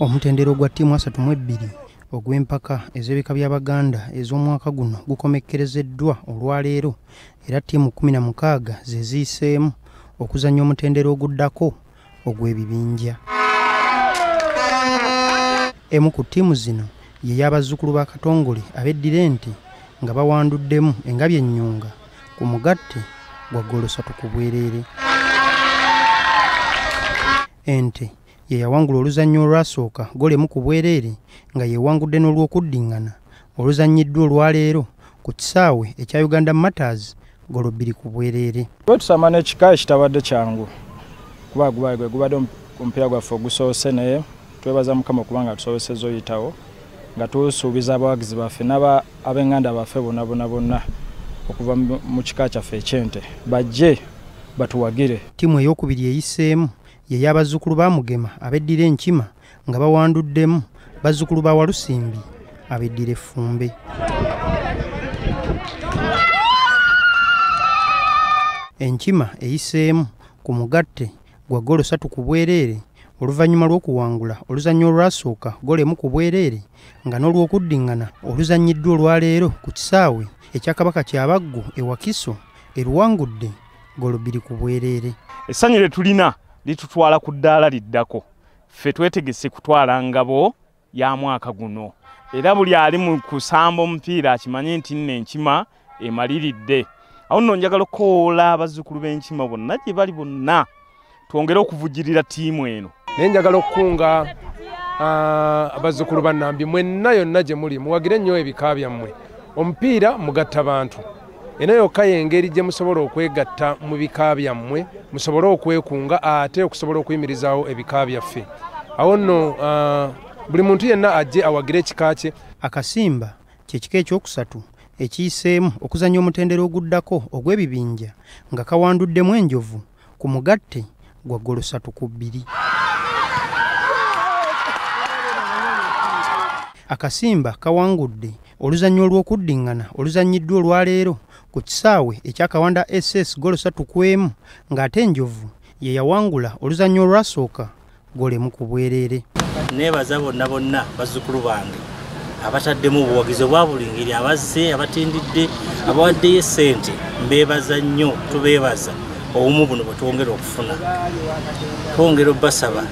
omutendero gwa ttiimu asatu mu ebbiri ogw'empaka ez'ebika by'abaganda ez'omwaka guno gukomekkerezeddwa olwaleero era ttiimu kumi na mukaaga ze ziyiseemu okuzannya omutendero oguddako ogw'ebibinja. Emu ku ttiimu zino ye y'abazzukulu ba katongole ab'eddira ente nga bawanduddemu engabi ennyunga ku mugatte gwa golosatu ku bwereere ente ye yawangula oluzannyo olwasooka golemu ku bwereere nga yeewangudde n'olw'okuddiŋŋana oluzannyiddwa olwaleero ku kisaawe ekya uganda matters golo bbiri ku bwereere bwe tusamba n'ekika ekitabadde kyangu kuba guba gwe gubadde omupiira gwaffe ogusoose naye twebaza mukama okubanga tusobosezza oyitawo nga tusuubiza abawagizi baffe n'aba ab'enganda baffe bonna bonna bonna okuva mu kika kyaffe ekyente. Bajje batuwagire. Ttiimu ey'okubiri eyiseemu ye y'abazzukulu ba mugema abeddira enkima nga bawanduddemu bazzukulu ba walusimbi abeddira effumbe. Enkima eyiseemu ku mugatte gwa golo satu ku bwereere oluvannyuma lw'okuwangula oluzannyo olwasooka golemu ku bwereere nga n'olw'okuddiŋŋana oluzannyiddwa olwaleero ku kisaawe ekya kabaka kyabaggu ewakiso eruwangudde golo bbiri ku bwereere essanyu lye tulina litutwala ku ddaala liddako. Ffe twetegese kutwala ngabo ya mwaka guno. Era buli ali mu kusamba omupiira akimanye nti nno enkima emaliridde. Awo nno njagala okukoola abazzukulu b'enkima bonna gye bali bonna twongere okuvujjirira ttiimu eno. Naye njagala okukunga abazzukulu bannambi mwenna yonna gye muli. Muwagire nnyo ebika byammwe. Omupiira mugatta bantu ena yokka y'engeri gye musobola okwegatta mu bika byammwe musobole okwekunga ate okusobola okuyimirizaawo ebika byaffe. Awo nno buli muntu yenna ajje awagire ekika kye. Akasimba kyekika ekyokusatu ekiyiseemu okuzannya omutendero oguddako ogw'ebibinja nga kawanduddemu enjovu ku mugatte gwa golo satu ku bbiri. Akasimba kawangudde oluzannyo olw'okuddiŋŋana oluzannyiddwa olwaleero ku kisaawe ekyakawanda ss golo satu ku emu ng'ate enjovu ye yawangula oluzannyo olwasooka golemu ku bwereere neebaza bonna bonna bazzukulu bange abataddemu obuwagizi obwa buli ngeri abazze abatindidde abawaddeyo essente mbeebaza nnyo tubeebaza. Obumu buno bwe twongera okufuna. Twongera obbasaba.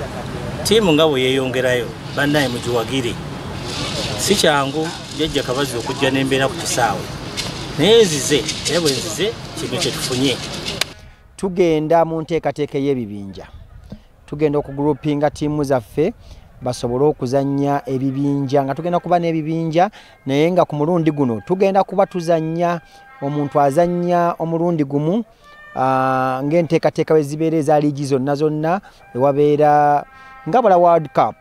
Ttiimu nga bwe yeeyongerayo bannaye mugiwagire. Si kyangu jajja kabazi okujja n'embeera ku kisaawe. Naye nzize era bwe nzize kino kye tufunye. Tugenda mu nteekateeka y'ebibinja tugenda okugurupinga ttiimu zaffe basobole okuzannya ebibinja nga tugenda kuba n'ebibinja naye nga ku mulundi guno tugenda kuba tuzannya omuntu azannya omulundi gumu ng'enteekateeka we zibeera eza liigi zonna zonna ewabeera nga bula world cup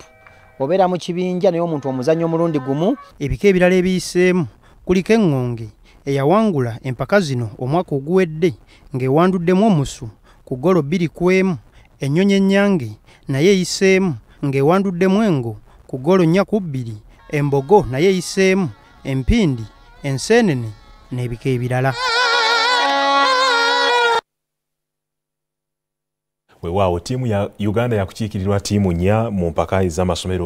obeera mu kibinja naye omuntu omuzannyo omulundi gumu ebika ebirala ebiyiseemu kuliko eŋŋonge eyawangula empaka zino omwaka oguwedde ng'ewanduddemu omusu ku golo bbiri ku emu ennyonyi ennyange naye eyiseemu ng'ewanduddemu engo ku golo nnya ku bbiri embogo naye eyiseemu empindi enseenene n'ebika ebirala. Weewaawo ttiimu ya uganda yakukiikirirwa ttiimu nnya mu mpaka ez'amasomero